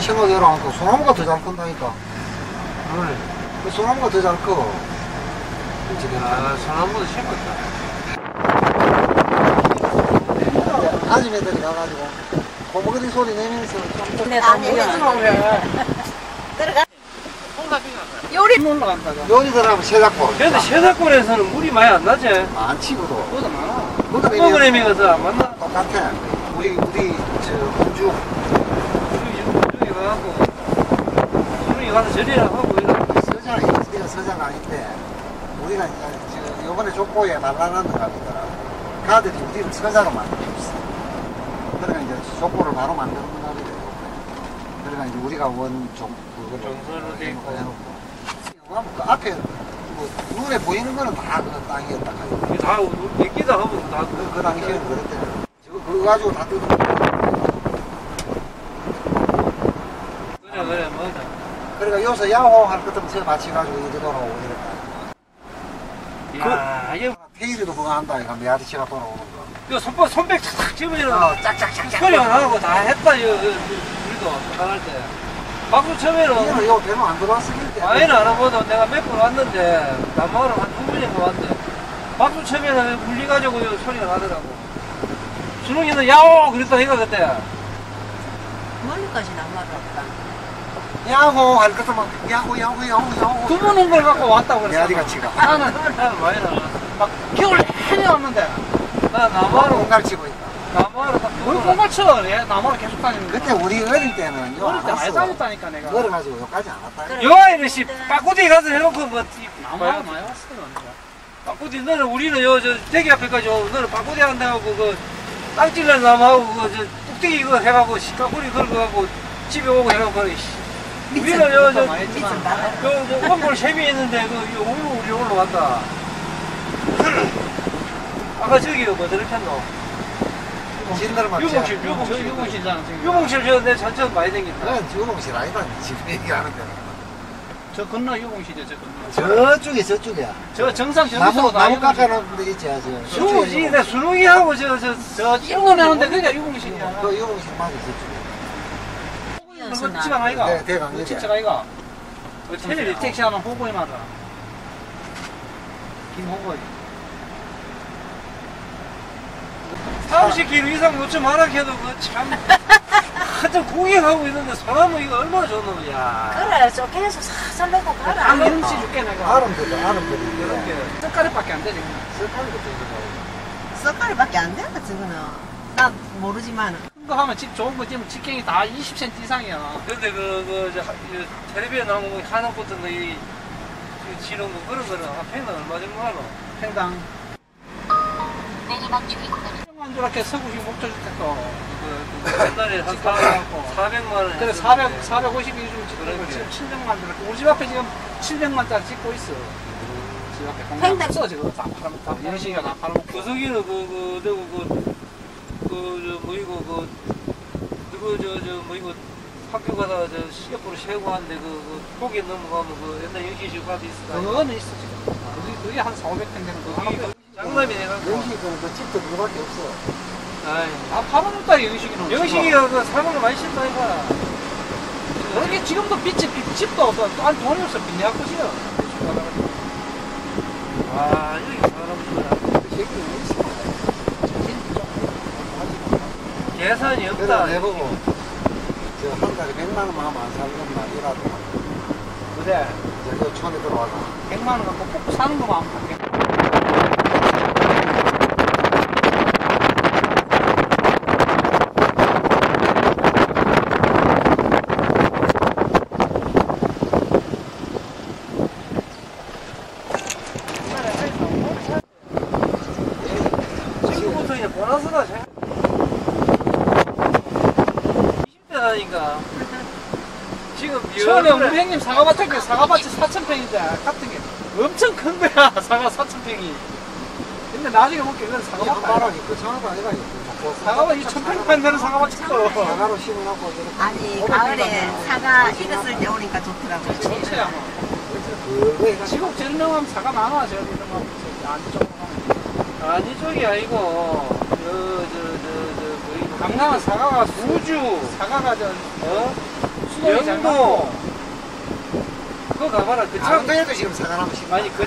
심하게 안 커. 소나무가 더 잘 큰다니까. 그러네. 그 소나무가 더 잘 커. 아, 소나무도 심었다. 아줌 애들이 가가지고 고무거리 소리 내면서 좀 근데 너무 들어가. 요리 올라간다. 요리들하고 세작고 근데 세사골에서는 물이 많이 안 나지? 안 치고도 그거도 많아. 그거는 먹으려면 더안 맞나? 똑같아. 우리 우리 저 공주 여기 가갖고, 수능이 가서 저리라 하고, 이런. 서장이 우리가 서장 아닌데 우리가 저 요번에 족보에 말라라는 가거더라. 가들이 우리를 서장으로 만들었어. 그러니까 이제 족보를 바로 만드는 거거든. 그러니까 이제 우리가 원 종 그거를 정선으로 돼 있고. 그 앞에 뭐 눈에 보이는 거는 다그 땅이었다. 다, 몇기다 하면 다, 그, 그 당시에는 그랬대. 그거 가지고 다 뜯은 거. 그래, 그래, 맞아. 그러니까 여기서 야호 할 것들 저 맞춰가지고 이리 돌아오고 이랬다. 야, 이게, 테일이도 그거 한다. 이거 메아리치가 돌아오는 거. 그 손바, 손백 착착 집으면 어, 짝짝짝짝. 소리가 나고 다 했다, 이거, 이거, 우리도, 나갈 때. 박수 쳐면은, 이거는 요 배는 안 들어왔을 때. 많이는 안 하고도 내가 몇 번 왔는데, 남마을 한두 번인가 왔는데, 박수 쳐면은 물리가지고 요 소리가 나더라고. 준웅이는 야오! 그랬다, 이거 그때. 멀리까지 남아갔다. 야호 할 것들만 야호 야호 야호 야호. 두부는 걸 갖고 왔다고 그랬어. 메아리가 치가. 나는 많이 나. 막 겨울 내내 왔는데. 나 남마을, 공갈 치고 있다. 남마을 뭘 꼬마쳐. 얘 남아로 계속 다니는 그때 우리 어릴 때는 요 어릴 안때 많이 왔어. 다녔다니까 내가. 걸어가지고 여기까지 안 왔다. 요 아이씨, 빠꾸디 가서 해놓고 뭐, 남아 많이. 내가. 빠꾸디, 너는 우리는 요, 저, 대기 앞에까지 오고, 너는 빠꾸디 한다고, 그, 땅질러 남하고, 그, 저, 뚝배기 이거 해가고, 시카구리 걸고하고, 집에 오고 해가고, 씨. 우리는 요, 저. 그, 저, 원골 셈이 있는데, 그, 요, 우유 우리 올라왔다. 아까 저기, 뭐, 들었겠노? 유봉실, 저 유봉실. 유봉시장 지금. 유봉실 저, 내 전천 많이 댕긴다. 그건 유봉실 아니다. 지금 얘기하는 데는. 저 건너 유봉시죠 저 건너. 저쪽에 저쪽이야. 저 정상 나무 저기서 나무 깎아놓은 데 있지 저. 수지, 내 수능이 하고 저, 저, 저 일본에는데 그게 유봉시냐. 그 유봉실 맞아 저쪽 에. 그 집안 아이가. 네, 대강이지. 진짜 아이가. 그 텔레비 택시 하나 호보에 맞아. 김호보에. 30km 이상 요즘 하락해도 그 참, 하여튼 공익하고 있는데 사람은 이거 얼마나 좋노, 야. 그래, 저 계속 살살 내고 가라. 안 이름 씨 줄게 내가. 아름들도 아름들도 이렇게. 색깔이밖에 안 돼, 지금. 색깔이 좀 썩가리밖에 안 돼, 저거는. 난 모르지만. 큰거 하면 집 좋은 거 지금 직경이 다 20cm 이상이야. 근데 그, 그, 저, 하- 이 텔레비에 나오는 거 하나 붙은 거, 이, 이 지는 거, 그런 거는 앞에는 얼마 정도 하노? 팽당. 만 저렇게 서구시 목조주택도. 그, 그 옛날에 한 집값 400, 갖고. 400만 원. 그래, 400, 452좀 짓고 그러게. 지금 700만 들었고. 우리 집 앞에 지금 700만짜리 짓고 있어. 집 앞에 공장 팽당. 없어, 지금. 다 팔아, 다 영식이가 다 팔아먹고. 구석이는 그, 그, 내고 그, 그, 저, 뭐, 이거, 그, 누구, 저, 저, 뭐, 이거, 학교 가다가 저, 옆으로 세고 하는데, 그, 그, 고개 넘어가면 그, 옛날 영시집 가도 있어. 그거는 있어, 지금. 그게, 그게 한 4, 500평 되는 거. 하나 그게 빼. 장난이 내가. 영식은 그 집도 그거밖에 없어. 아이. 다 팔아먹다, 영식이는. 영식이가 그거 많이 신다, 이거. 그러게 지금도 빚이 빚, 집도 없어. 또한 돈이 없어. 빚 내갖고 지어. 아, 여기 사람 뭐야. 그 새끼 영식. 그래서 없다. 내보고 저한 달에 100만 원만 하면 안 살던 말이라도 그래. 저기 촌에 들어와서 100만 원 갖고 꼭 사는 거만 안팔게. 지금부터 이제 보너스가 제 20대라니까. 지금 처음에 우리 형님 사과밭 할게 사과 밭이 4,000평인데 같은 게 엄청 큰 거야 사과 4,000평이 근데 나중에 볼게 이건 사과밭 아니야. 바람이 그 창하도 아니라 이거 사과밭 2,000평만 되는 사과밭 쳤어 사과로 심어놓고 이렇게 아니, 가을에 사과 익었을 때 오니까 좋더라고. 전체야 뭐 그거 해가지고 지국 제일 명하면 사과 많아 저기 이런 거 안쪽으로 가면 아니 저기 아니고 뭐 이거 강남은 사과가 우주 사과가 저어 영도 잘 영도. 그거 가봐라. 그 참, 강원도에도 지금 사과나무 심어. 아니, 그